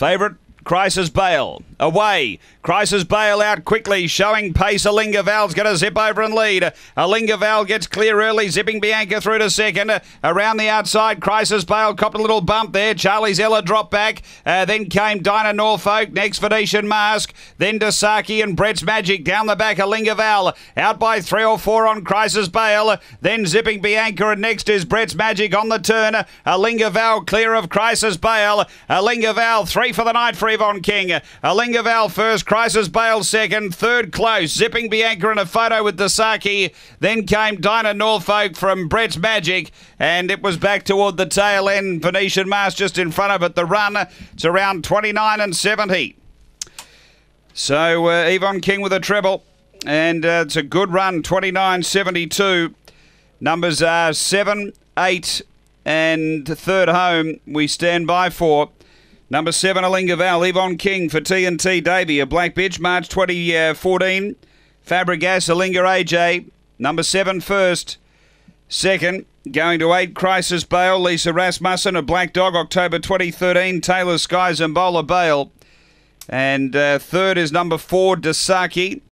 Favourite Crisis Bale away. Crisis Bale out quickly, showing pace. Alinga Val's going to zip over and lead. Alinga Val gets clear early, zipping Bianca through to second. Around the outside, Crisis Bale copped a little bump there. Charlie's Ella dropped back. Uh, then came Dinah Norfolk, next Venetian Mask. Then Dasaki and Brett's Magic down the back. Alinga Val out by three or four on Crisis Bale. Then zipping Bianca, and next is Brett's Magic on the turn. Alinga Val clear of Crisis Bale. Alinga Val three for the night for Yvonne King. Alinga Val first. Crisis Bale second, third close, zipping Bianca in a photo with the Dasaki. Then came Dinah Norfolk from Brett's Magic, and it was back toward the tail end. Venetian Mask just in front of it. The run, it's around 29 and 70. So uh, Yvonne King with a treble, and uh, it's a good run, 29 72. Numbers are 7, 8, and third home we stand by for. Number seven, Alinga Val, Yvonne King for TNT Davy, a black bitch, March 2014. Fabregas, Alinga AJ. Number seven, first. Second, going to eight, Crisis Bale, Lisa Rasmussen, a black dog, October 2013. Taylor Skies and Bowler Bale. And uh, third is number four, Dasaki.